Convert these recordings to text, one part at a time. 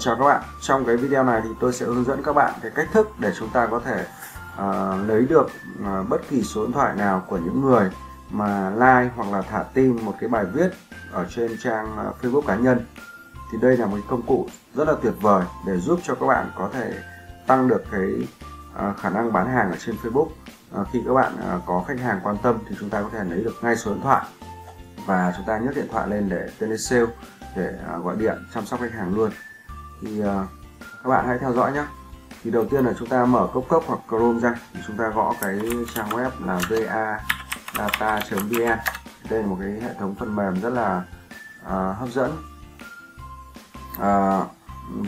chào các bạn trong cái video này thì tôi sẽ hướng dẫn các bạn cái cách thức để chúng ta có thể uh, lấy được uh, bất kỳ số điện thoại nào của những người mà like hoặc là thả tim một cái bài viết ở trên trang uh, Facebook cá nhân. Thì đây là một công cụ rất là tuyệt vời để giúp cho các bạn có thể tăng được cái uh, khả năng bán hàng ở trên Facebook. Uh, khi các bạn uh, có khách hàng quan tâm thì chúng ta có thể lấy được ngay số điện thoại và chúng ta nhấc điện thoại lên để telesale để uh, gọi điện chăm sóc khách hàng luôn thì uh, các bạn hãy theo dõi nhé thì đầu tiên là chúng ta mở cốc cốc hoặc Chrome ra. Thì chúng ta gõ cái trang web là vadata.vn đây là một cái hệ thống phần mềm rất là uh, hấp dẫn. Uh,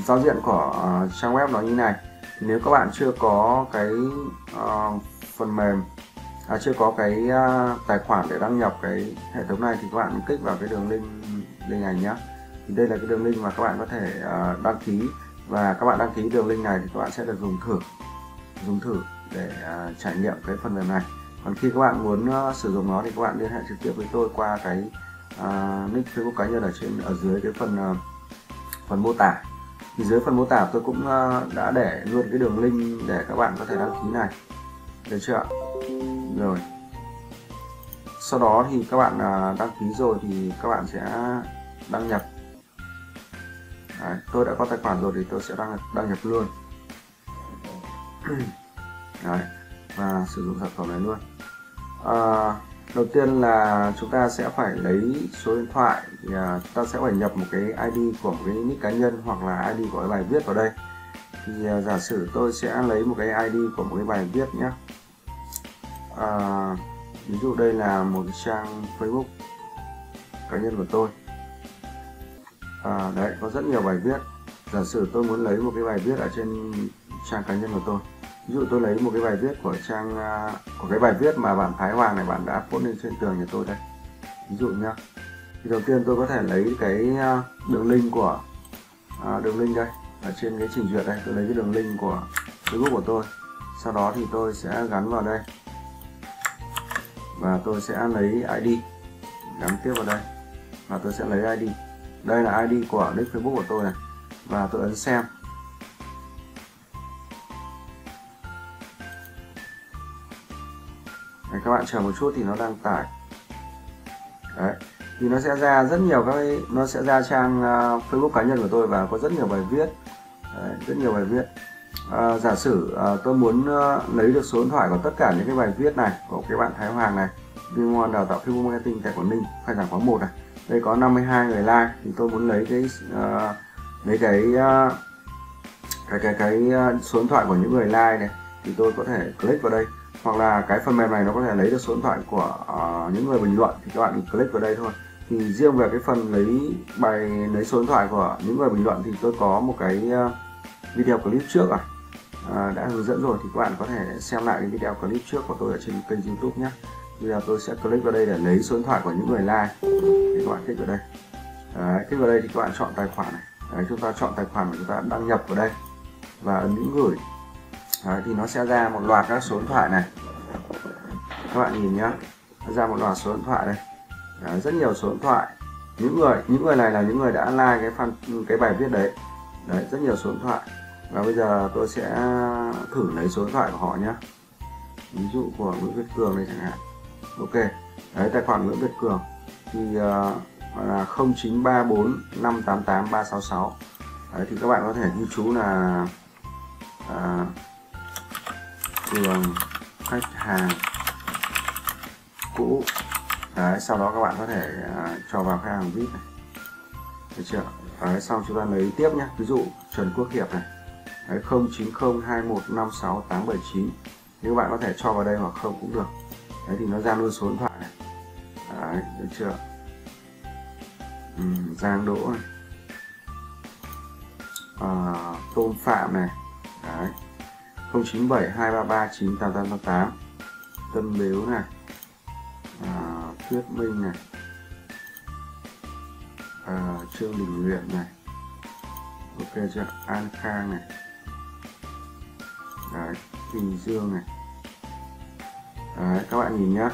giao diện của uh, trang web nó như này. Thì nếu các bạn chưa có cái uh, phần mềm à, chưa có cái uh, tài khoản để đăng nhập cái hệ thống này thì các bạn kích vào cái đường link link này nhé thì đây là cái đường link mà các bạn có thể uh, đăng ký. Và các bạn đăng ký đường link này thì các bạn sẽ được dùng thử dùng thử để uh, trải nghiệm cái phần mềm này. Còn khi các bạn muốn uh, sử dụng nó thì các bạn liên hệ trực tiếp với tôi qua cái uh, nick Facebook cá nhân ở trên ở dưới cái phần uh, phần mô tả. Thì dưới phần mô tả tôi cũng uh, đã để luôn cái đường link để các bạn có thể đăng ký này. Được chưa rồi. Sau đó thì các bạn uh, đăng ký rồi thì các bạn sẽ đăng nhập Đấy, tôi đã có tài khoản rồi thì tôi sẽ đăng đăng nhập luôn. Đấy, và sử dụng sản phẩm này luôn. À, đầu tiên là chúng ta sẽ phải lấy số điện thoại thì à, chúng ta sẽ phải nhập một cái ID của một cái nick cá nhân hoặc là ID của cái bài viết vào đây. Thì à, giả sử tôi sẽ lấy một cái ID của một cái bài viết nhé. À, ví dụ đây là một trang Facebook cá nhân của tôi à, đấy có rất nhiều bài viết. Giả sử tôi muốn lấy một cái bài viết ở trên trang cá nhân của tôi. Ví dụ tôi lấy một cái bài viết của trang uh, của cái bài viết mà bạn Thái Hoàng này bạn đã post lên trên tường nhà tôi đây ví dụ nhá. Thì đầu tiên tôi có thể lấy cái uh, đường link của uh, đường link đây ở trên cái trình duyệt đây. Tôi lấy cái đường link của Facebook của tôi. Sau đó thì tôi sẽ gắn vào đây. Và tôi sẽ lấy ID gắn tiếp vào đây. Và tôi sẽ lấy ID đây là ID của nick Facebook của tôi này. Và tôi ấn xem. Đấy, các bạn chờ một chút thì nó đang tải. Đấy. thì nó sẽ ra rất nhiều các nó sẽ ra trang uh, Facebook cá nhân của tôi và có rất nhiều bài viết. Đấy, rất nhiều bài viết. À, giả sử à, tôi muốn uh, lấy được số điện thoại của tất cả những cái bài viết này của cái bạn Thái Hoàng này vinh quan đào tạo Facebook marketing tại Quảng Ninh khai giảng khóa 1 này đây có 52 người like thì tôi muốn lấy cái uh, lấy cái uh, cái cái cái ờ, số điện thoại của những người like này thì tôi có thể click vào đây. Hoặc là cái phần mềm này nó có thể lấy được số điện thoại của uh, những người bình luận thì các bạn click vào đây thôi. Thì riêng về cái phần lấy bài lấy số điện thoại của những người bình luận thì tôi có một cái uh, video clip trước à, uh, đã hướng dẫn rồi thì các bạn có thể xem lại cái video clip trước của tôi ở trên kênh youtube nhé bây giờ tôi sẽ click vào đây để lấy số điện thoại của những người like. Thì các bạn click vào đây. Đấy, click vào đây thì các bạn chọn tài khoản này. Đấy, chúng ta chọn tài khoản mà chúng ta đăng nhập vào đây. Và ấn những gửi. Đấy, thì nó sẽ ra một loạt các số điện thoại này. Các bạn nhìn nhá. Nó ra một loạt số điện thoại đây. Đấy, rất nhiều số điện thoại. Những người những người này là những người đã like cái fan cái bài viết đấy. Đấy rất nhiều số điện thoại. Và bây giờ tôi sẽ thử lấy số điện thoại của họ nhé ví dụ của Nguyễn Việt Cường đây chẳng hạn ok. Đấy tài khoản Nguyễn Việt Cường. Thì uh, là 0934 588 366 đấy, thì các bạn có thể ghi chú là uh, Cường khách hàng cũ. Đấy sau đó các bạn có thể uh, cho vào khách hàng vip này. Được chưa? Đấy xong chúng ta lấy tiếp nhé ví dụ Trần Quốc Hiệp này. Đấy 0902156879 thì các bạn có thể cho vào đây hoặc không cũng được đấy thì nó ra luôn số điện thoại này. Đấy được chưa? Ừ, Giang Đỗ này. À, Tôn Phạm này. Đấy. 097 233 98888 Tân Bếu này. À, Thuyết Minh này. À, Trương Đình Nguyện này. Ok chưa? An Khang này. Đấy Bình Dương này đấy các bạn nhìn nhá.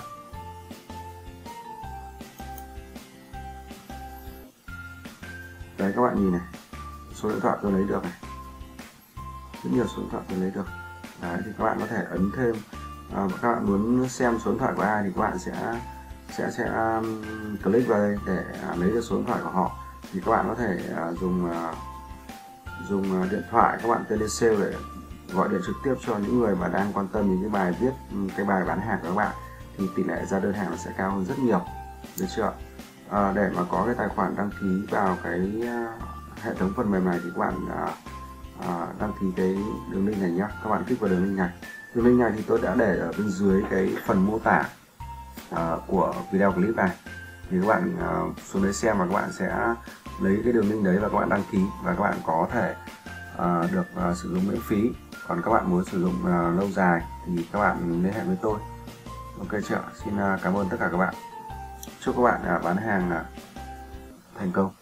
Đấy các bạn nhìn này. Số điện thoại tôi lấy được này. Rất nhiều số điện thoại tôi lấy được. Đấy thì các bạn có thể ấn thêm. À, các bạn muốn xem số điện thoại của ai thì các bạn sẽ sẽ sẽ um, click vào đây để uh, lấy được số điện thoại của họ. Thì các bạn có thể uh, dùng uh, dùng uh, điện thoại các bạn telesale để gọi điện trực tiếp cho những người mà đang quan tâm đến cái bài viết ừ, cái bài bán hàng của các bạn thì tỷ lệ ra đơn hàng nó sẽ cao hơn rất nhiều. Được chưa à, để mà có cái tài khoản đăng ký vào cái à, hệ thống phần mềm này thì các bạn à, à đăng ký cái đường link này nhé các bạn kích vào đường link này. Đường link này thì tôi đã để ở bên dưới cái phần mô tả à, của video clip này. Thì các bạn à, xuống đấy xem và các bạn sẽ lấy cái đường link đấy và các bạn đăng ký và các bạn có thể à, được à, sử dụng miễn phí còn các bạn muốn sử dụng uh, lâu dài thì các bạn liên hệ với tôi. Ok chưa xin uh, cảm ơn tất cả các bạn. Chúc các bạn uh, bán hàng uh, thành công.